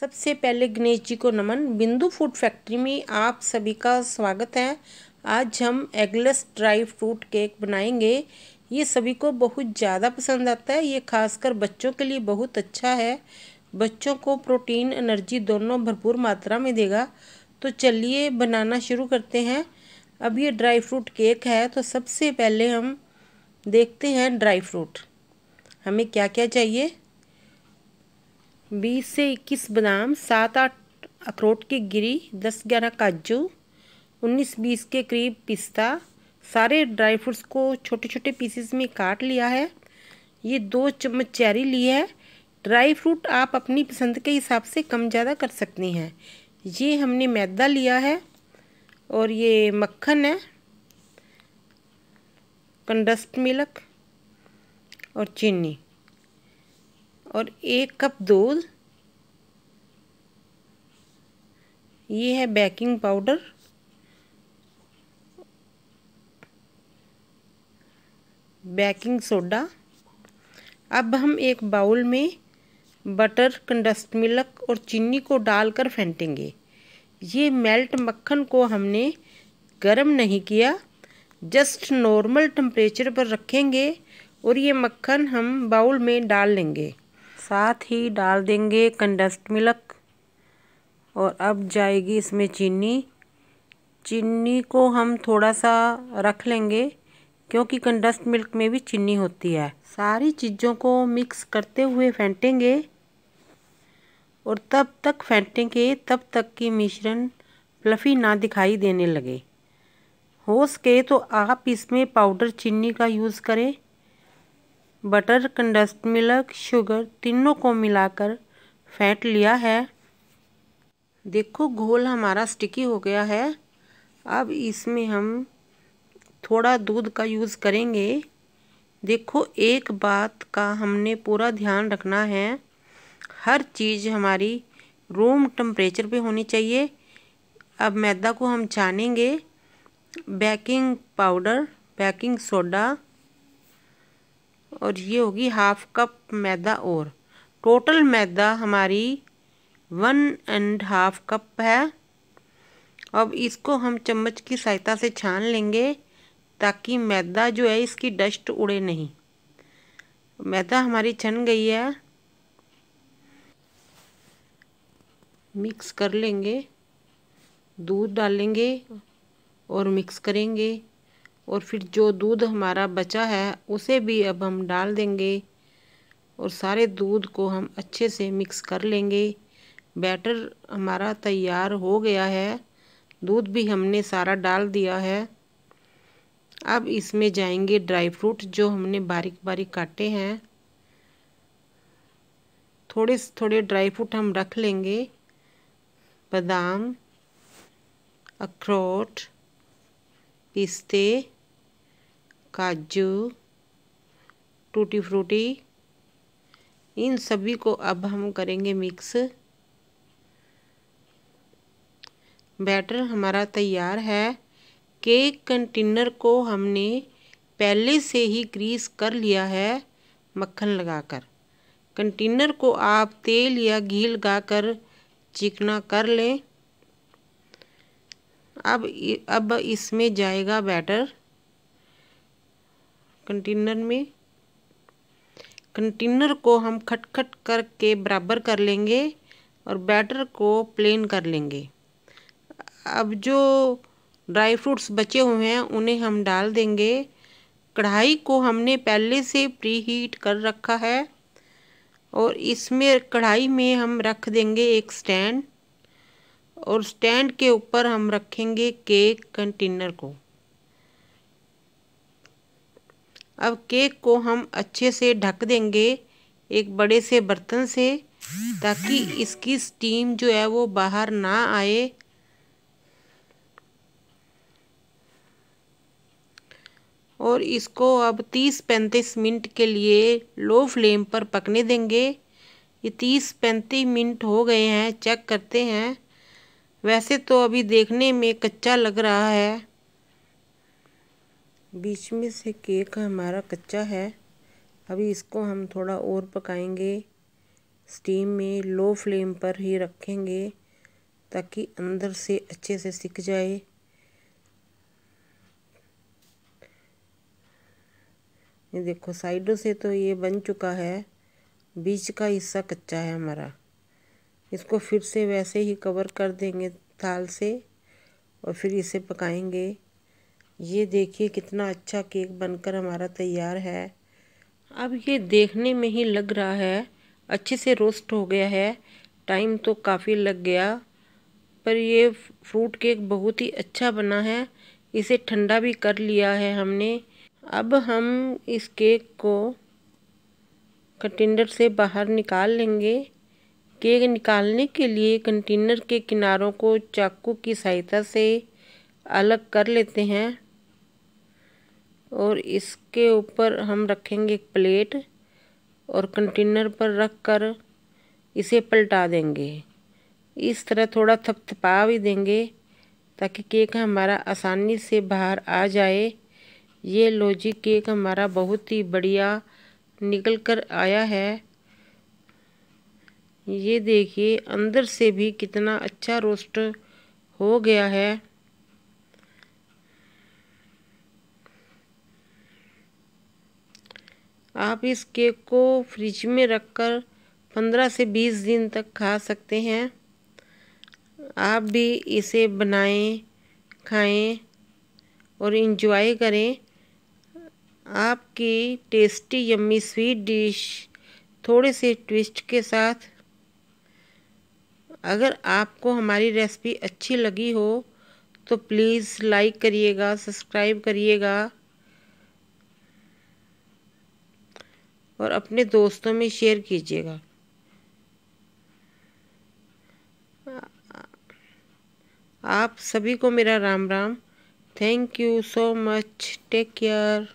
सबसे पहले गणेश जी को नमन। बिंदु फ़ूड फैक्ट्री में आप सभी का स्वागत है। आज हम एगलेस ड्राई फ्रूट केक बनाएँगे। ये सभी को बहुत ज़्यादा पसंद आता है। ये खासकर बच्चों के लिए बहुत अच्छा है। बच्चों को प्रोटीन, एनर्जी दोनों भरपूर मात्रा में देगा। तो चलिए बनाना शुरू करते हैं। अब ये ड्राई फ्रूट केक है तो सबसे पहले हम देखते हैं ड्राई फ्रूट। हमें क्या क्या चाहिए? बीस से इक्कीस बादाम सात आठ अखरोट की गिरी, दस ग्यारह काजू, उन्नीस बीस के करीब पिस्ता, सारे ड्राई फ्रूट्स को छोटे छोटे पीसेस में काट लिया है। ये दो चम्मच चेरी ली है। ड्राई फ्रूट आप अपनी पसंद के हिसाब से कम ज़्यादा कर सकती हैं। ये हमने मैदा लिया है और ये मक्खन है, कंडस्ट मिल्क और चीनी। और एक कप दूध। ये है बेकिंग पाउडर बेकिंग सोडा अब हम एक बाउल में बटर कंडस्ट मिल्क और चीनी को डालकर फेंटेंगे। ये मेल्ट मक्खन को हमने गरम नहीं किया जस्ट नॉर्मल टेम्परेचर पर रखेंगे और ये मक्खन हम बाउल में डाल लेंगे। साथ ही डाल देंगे कंडस्ट मिल्क। और अब जाएगी इसमें चीनी। चीनी को हम थोड़ा सा रख लेंगे, क्योंकि कंडस्ट मिल्क में भी चीनी होती है। सारी चीज़ों को मिक्स करते हुए फेंटेंगे। और तब तक फेंटेंगे, तब तक कि मिश्रण फ्लफ़ी ना दिखाई देने लगे। हो सके तो आप इसमें पाउडर चीनी का यूज़ करें। बटर, कंडस्ट मिल्क, शुगर तीनों को मिलाकर फेंट लिया है। देखो, घोल हमारा स्टिकी हो गया है। अब इसमें हम थोड़ा दूध का यूज़ करेंगे। देखो, एक बात का हमने पूरा ध्यान रखना है। हर चीज़ हमारी रूम टेम्परेचर पे होनी चाहिए। अब मैदा को हम छानेंगे। बेकिंग पाउडर बेकिंग सोडा और ये होगी हाफ़ कप मैदा और। टोटल मैदा हमारी वन एंड हाफ़ कप है। अब इसको हम चम्मच की सहायता से छान लेंगे ताकि मैदा जो है इसकी डस्ट उड़े नहीं। मैदा हमारी छन गई है। मिक्स कर लेंगे। दूध डालेंगे और मिक्स करेंगे। और फिर जो दूध हमारा बचा है, उसे भी अब हम डाल देंगे और सारे दूध को हम अच्छे से मिक्स कर लेंगे। बैटर हमारा तैयार हो गया है। दूध भी हमने सारा डाल दिया है। अब इसमें जाएँगे ड्राई फ्रूट जो हमने बारीक बारीक काटे हैं। थोड़े थोड़े ड्राई फ्रूट हम रख लेंगे। बादाम, अखरोट पिस्ते काजू, टूटी फ्रूटी, इन सभी को अब हम करेंगे मिक्स। बैटर हमारा तैयार है। केक कंटेनर को हमने पहले से ही ग्रीस कर लिया है मक्खन लगाकर। कंटेनर को आप तेल या घी लगाकर चिकना कर लें। अब अब इसमें जाएगा बैटर कंटेनर में। कंटेनर को हम खटखट करके बराबर कर लेंगे और बैटर को प्लेन कर लेंगे। अब जो ड्राई फ्रूट्स बचे हुए हैं, उन्हें हम डाल देंगे। कढ़ाई को हमने पहले से प्री हीट कर रखा है और इसमें कढ़ाई में हम रख देंगे एक स्टैंड और स्टैंड के ऊपर हम रखेंगे केक कंटेनर को। अब केक को हम अच्छे से ढक देंगे एक बड़े से बर्तन से, ताकि इसकी स्टीम जो है वो बाहर ना आए। और इसको अब 30-35 मिनट के लिए लो फ्लेम पर पकने देंगे। ये 30-35 मिनट हो गए हैं, चेक करते हैं। वैसे तो अभी देखने में कच्चा लग रहा है। बीच में से केक हमारा कच्चा है। अभी इसको हम थोड़ा और पकाएँगे। स्टीम में लो फ्लेम पर ही रखेंगे ताकि अंदर से अच्छे से सिक जाए। ये देखो, साइडों से तो ये बन चुका है। बीच का हिस्सा कच्चा है हमारा। इसको फिर से वैसे ही कवर कर देंगे थाल से और फिर इसे पकाएँगे। ये देखिए कितना अच्छा केक बनकर हमारा तैयार है। अब ये देखने में ही लग रहा है, अच्छे से रोस्ट हो गया है। टाइम तो काफ़ी लग गया, पर ये फ्रूट केक बहुत ही अच्छा बना है। इसे ठंडा भी कर लिया है हमने। अब हम इस केक को कंटेनर से बाहर निकाल लेंगे। केक निकालने के लिए कंटेनर के किनारों को चाकू की सहायता से अलग कर लेते हैं और इसके ऊपर हम रखेंगे एक प्लेट और कंटेनर पर रख कर इसे पलटा देंगे। इस तरह थोड़ा थपथपा भी देंगे ताकि केक हमारा आसानी से बाहर आ जाए। ये लोजी केक हमारा बहुत ही बढ़िया निकल कर आया है। ये देखिए, अंदर से भी कितना अच्छा रोस्ट हो गया है। आप इस केक को फ्रिज में रखकर पंद्रह से बीस दिन तक खा सकते हैं। आप भी इसे बनाएँ, खाएँ और इन्जॉय करें। आपकी टेस्टी यम्मी स्वीट डिश थोड़े से ट्विस्ट के साथ अगर आपको हमारी रेसिपी अच्छी लगी हो तो प्लीज़ लाइक करिएगा सब्सक्राइब करिएगा। और अपने दोस्तों में शेयर कीजिएगा। आप सभी को मेरा Ram Ram. Thank you so much take care